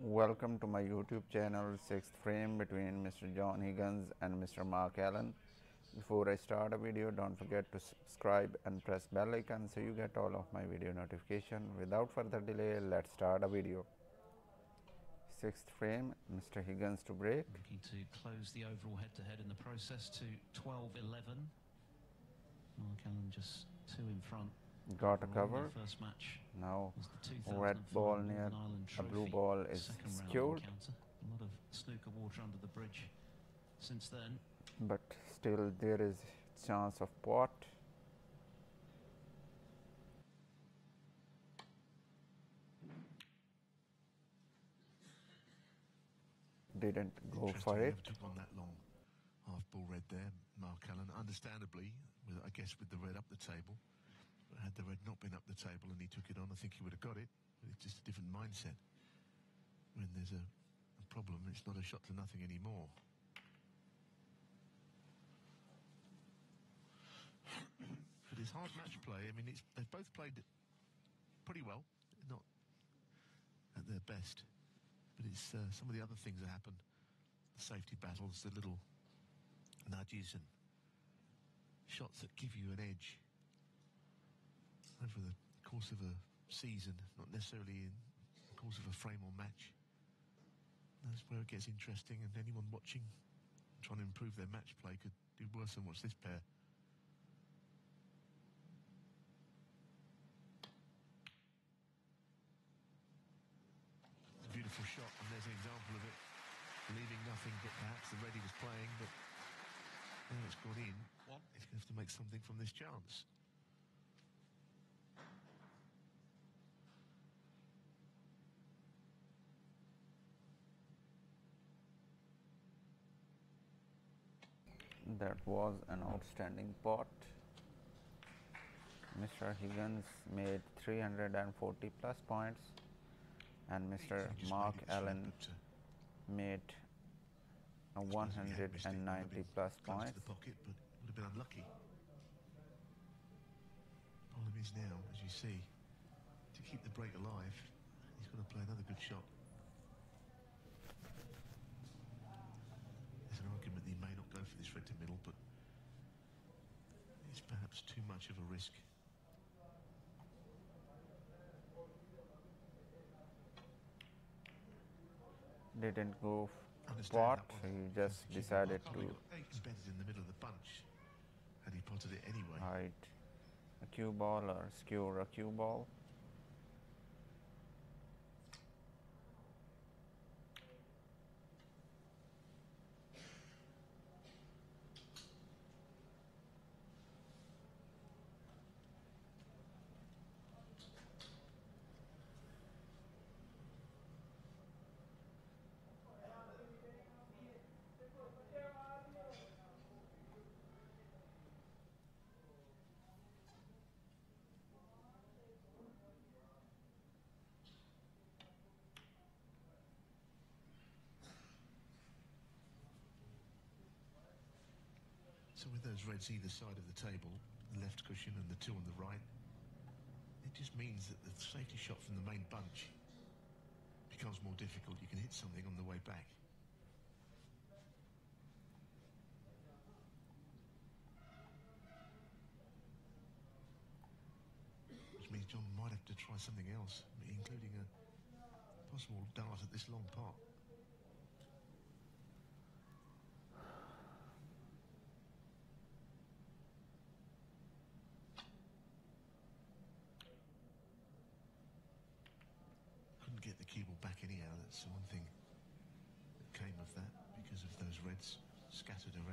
Welcome to my YouTube channel, 6th frame between Mr. John Higgins and Mr. Mark Allen. Before I start a video, don't forget to subscribe and press bell icon so you get all of my video notification. Without further delay, let's start a video. 6th frame, Mr. Higgins to break. Looking to close the overall head-to-head in the process to 12-11. Mark Allen just two in front. Got a cover. First match. Now a red ball near a blue ball is secured. A lot of snooker water under the bridge since then. But still there is chance of pot. Didn't go for it. Took on that long half ball red there, Mark Allen. Understandably, with, I guess with the red up the table. Had the red not been up the table and he took it on, I think he would have got it. It's just a different mindset. When there's a, a problem, it's not a shot to nothing anymore. but it's hard match play. I mean, it's, they've both played pretty well, not at their best. But it's uh, some of the other things that happen, the safety battles, the little nudges and shots that give you an edge over the course of a season, not necessarily in the course of a frame or match. That's where it gets interesting, and anyone watching, trying to improve their match play, could do worse than watch this pair. It's a beautiful shot, and there's an example of it, leaving nothing but perhaps the he was playing, but now it's gone in. He's going to have to make something from this chance. That was an outstanding pot Mr. Higgins made 340 plus points and Mr. Mark Allen uh, made 190 plus points. the pocket, but would have been unlucky. Problem is now, as you see, to keep the break alive, he's got to play another good shot. There's an argument that he may not go for this red to middle, but it's perhaps too much of a risk. Didn't go pot, he just decided to embedded in the middle of the bunch, and he potted it anyway. Right, a cue ball or skewer a cue ball. So with those reds either side of the table, the left cushion and the two on the right, it just means that the safety shot from the main bunch becomes more difficult. You can hit something on the way back. Which means John might have to try something else, including a possible dart at this long pot. couldn't get the cue ball back anyhow. That's the one thing that came of that because scattered around.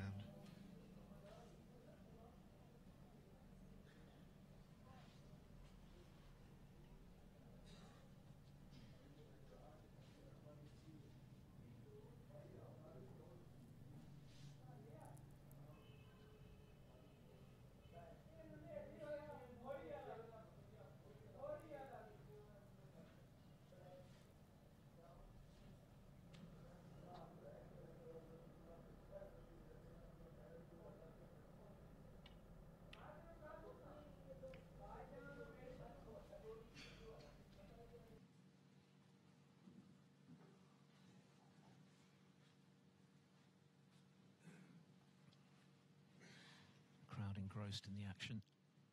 Engrossed in the action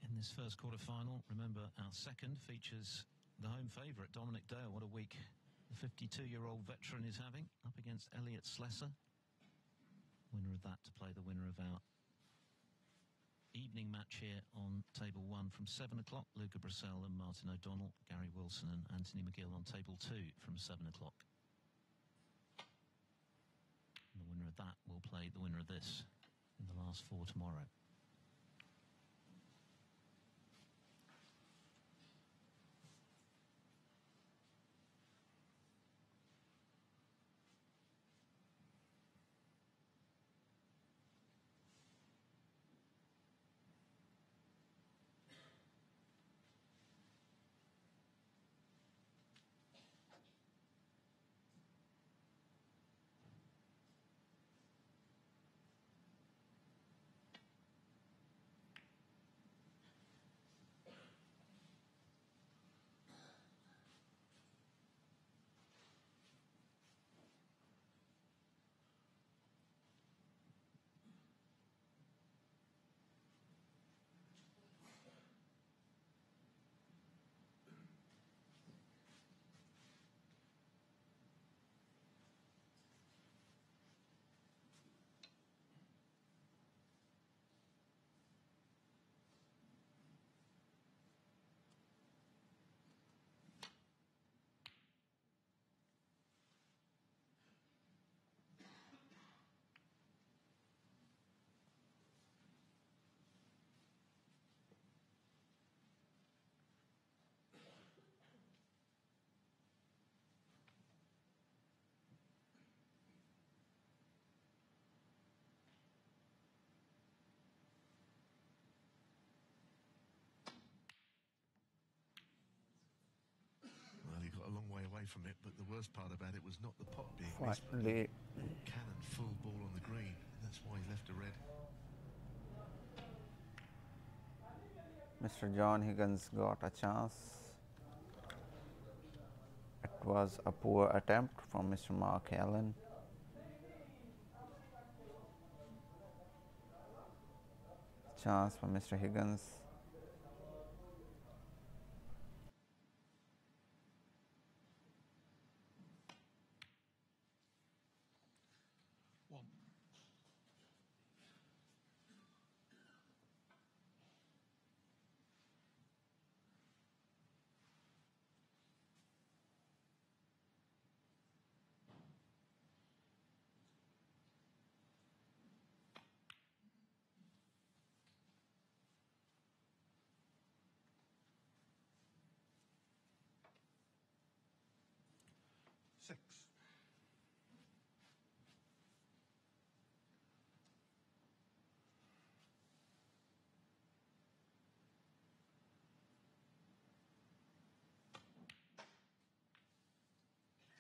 in this first quarter final. Remember, our second features the home favourite, Dominic Dale. What a week the 52 year old veteran is having up against Elliot Slessor. Winner of that to play the winner of our evening match here on table one from 7 o'clock. Luca Brecel and Martin O'Donnell, Gary Wilson and Anthony McGill on table two from 7 o'clock. The winner of that will play the winner of this in the last four tomorrow. Away from it, but the worst part about it was not the pot being missed, but Finally, cannon full ball on the green. That's why he left a red. Mr. John Higgins got a chance. It was a poor attempt from Mr. Mark Allen. Chance for Mr. Higgins. Six.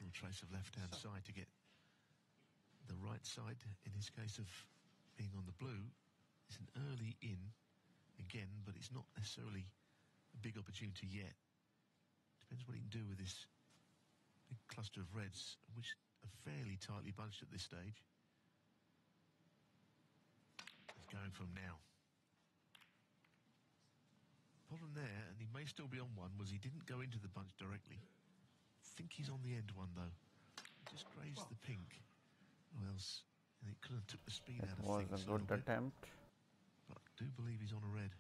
Little trace of left-hand side to get the right side, in his case of being on the blue, is an early in again, but it's not necessarily a big opportunity yet. Depends what he can do with this cluster of reds, which are fairly tightly bunched at this stage. He's going from now. Problem there, and he may still be on one, was he didn't go into the bunch directly. think he's on the end one though. Just grazed the pink. Or else and it could have took the speed out of was things a little good attempt. But I do believe he's on a red.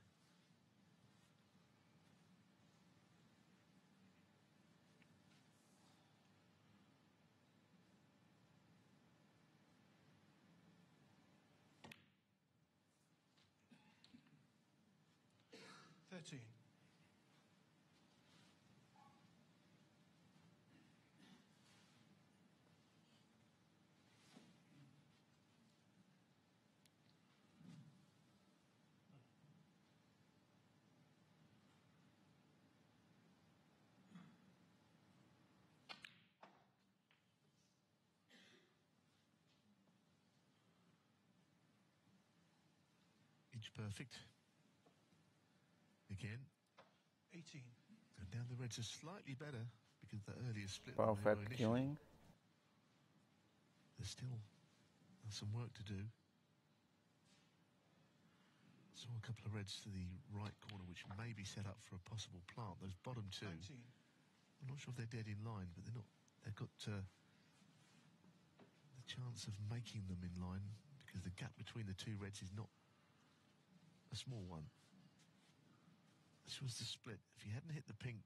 Thirteen. Inch perfect. Again. Eighteen. And now the reds are slightly better because the earlier split. than they Perfect killing. There's still some work to do. Saw a couple of reds to the right corner, which may be set up for a possible plant. Those bottom two, 19. I'm not sure if they're dead in line, but they're not. They've got uh, the chance of making them in line because the gap between the two reds is not a small one. This was the split. If he hadn't hit the pink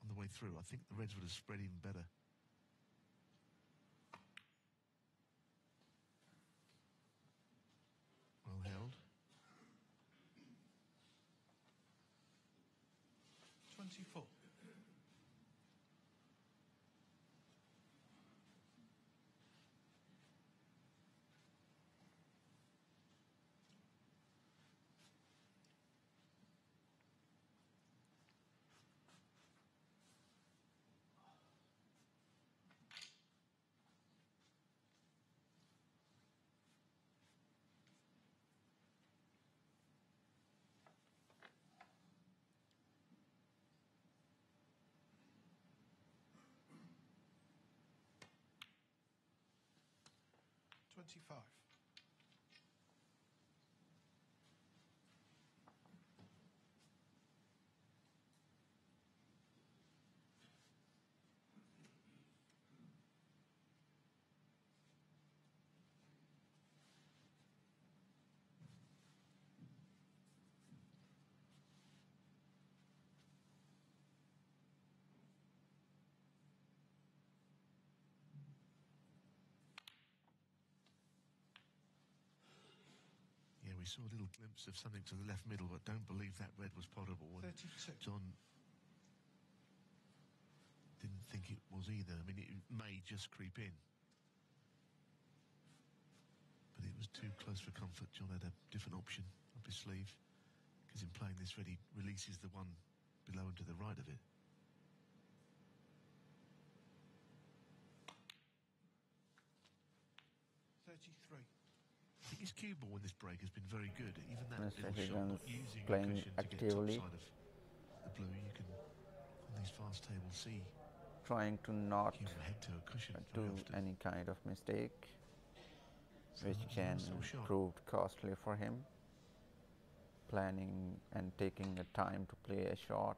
on the way through, I think the reds would have spread even better. Well held. 24. 75. We saw a little glimpse of something to the left middle, but don't believe that red was potable. And 32. John didn't think it was either. I mean, it may just creep in. But it was too close for comfort. John had a different option up his sleeve. Because in playing this red, he releases the one below and to the right of it. Thirty-three. Think his cue ball in this break has been very good. Even that Mr. little shot, not using playing cushion to get actively. topside of the blue, you can on these fast tables see trying to not to cushion do any kind of mistake So which can prove costly for him planning and taking the time to play a shot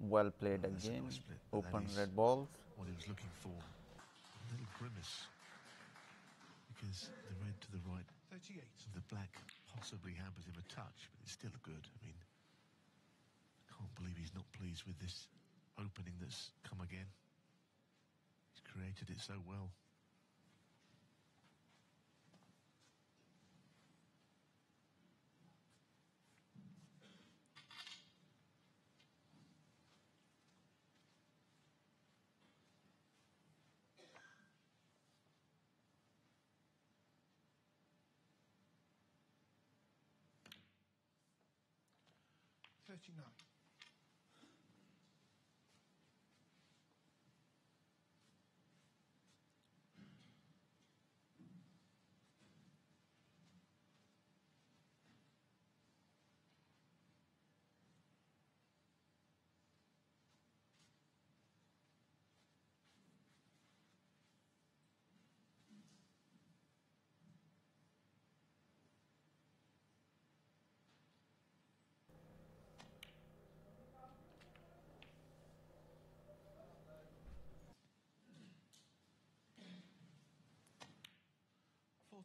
well played Well, again nice split, open red balls what he was looking for. A little grimace because the red to the right Thirty-eight. of the black possibly hampers him a touch, but it's still good. I mean, I can't believe he's not pleased with this opening that's come again. He's created it so well. Thirty-nine.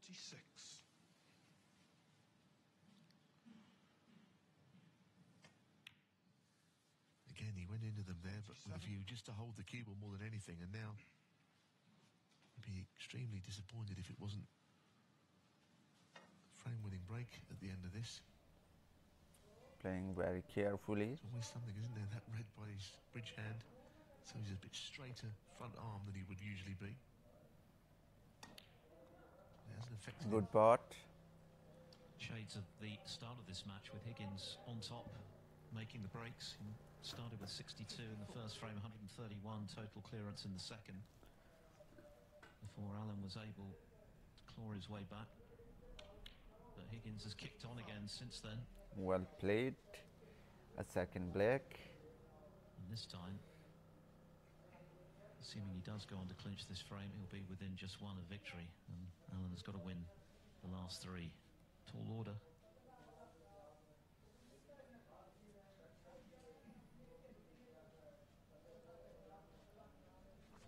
Forty-six. Again, he went into them there, but with a view just to hold the cue ball more than anything. And now, he'd be extremely disappointed if it wasn't a frame-winning break at the end of this. playing very carefully There's always something, isn't there? That red by his bridge hand, so he's a bit straighter front arm than he would usually be. It hasn't affected him. Good part. Shades of the start of this match with Higgins on top, making the breaks. He started with 62 in the first frame, 131 total clearance in the second. Before Allen was able to claw his way back. But Higgins has kicked on again since then. well played a second black And this time, assuming he does go on to clinch this frame, he'll be within just one of victory. And Allen has got to win the last three. Tall order.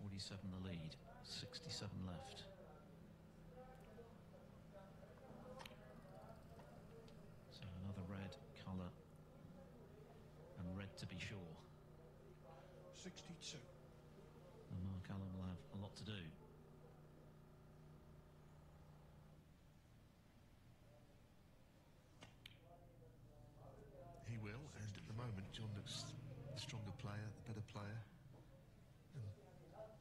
Forty-seven the lead, sixty-seven left. John looks the stronger player, the better player. And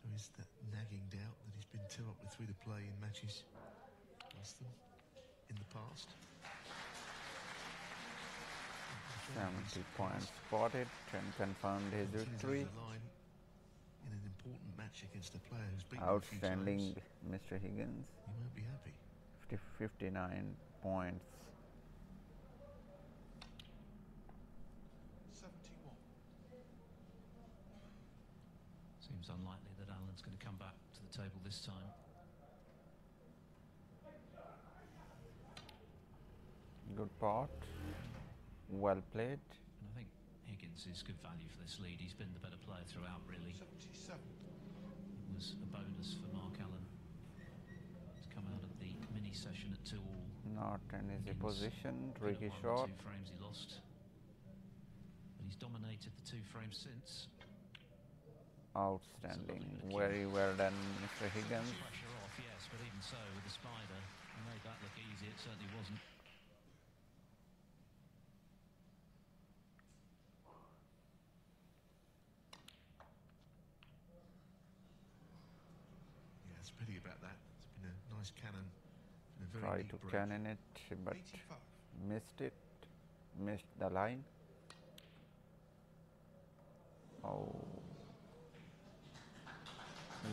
there is that nagging doubt that he's been two up with three to play in matches against them in the past. And I feel 70 points spotted and confirmed his victory. in an important match against a player who's beaten him Outstanding, times. Mr. Higgins. He won't be happy. 50, 59 points. Seems unlikely that Allen's going to come back to the table this time. Good part. Well played. And I think Higgins is good value for this lead. He's been the better player throughout, really. 77. It was a bonus for Mark Allen to come out of the mini session at two all. Not an easy Higgins position. Tricky shot. Two frames he lost. But he's dominated the two frames since. Outstanding. Very well done, Mr. Higgins. Pressure off, yes, but even so, with the spider, I made that look easy. It certainly wasn't. Yeah, it's a pity about that. It's been a nice cannon. A very Try to break. cannon it, but 85. missed it. Missed the line. Oh.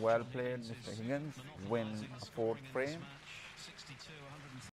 Well played, Mr. Higgins. Win a fourth frame. 62, 100.